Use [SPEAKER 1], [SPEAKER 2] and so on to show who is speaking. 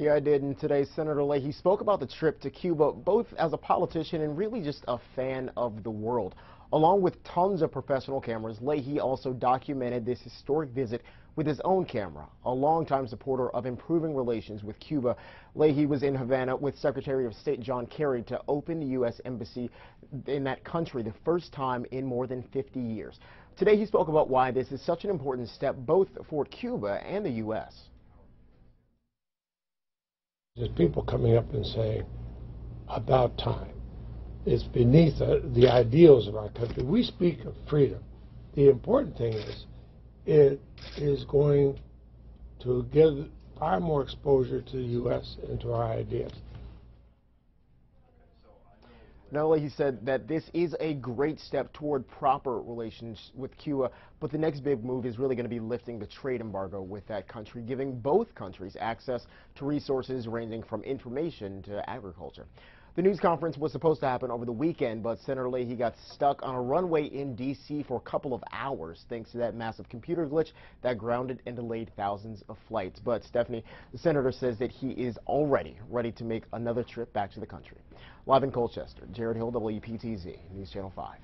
[SPEAKER 1] Yeah, I did. And today, Senator Leahy spoke about the trip to Cuba, both as a politician and really just a fan of the world. Along with tons of professional cameras, Leahy also documented this historic visit with his own camera. A longtime supporter of improving relations with Cuba, Leahy was in Havana with Secretary of State John Kerry to open the U.S. Embassy in that country the first time in more than 50 years. Today, he spoke about why this is such an important step both for Cuba and the U.S.
[SPEAKER 2] There's people coming up and saying, about time. It's beneath uh, the ideals of our country. We speak of freedom. The important thing is, it is going to give far more exposure to the U.S. and to our ideas.
[SPEAKER 1] Not only he said that this is a great step toward proper relations with Cuba, but the next big move is really going to be lifting the trade embargo with that country, giving both countries access to resources ranging from information to agriculture. The news conference was supposed to happen over the weekend, but Senator Leahy got stuck on a runway in D.C. for a couple of hours thanks to that massive computer glitch that grounded and delayed thousands of flights. But Stephanie, the senator says that he is already ready to make another trip back to the country. Live in Colchester, Jared Hill, WPTZ, News Channel 5.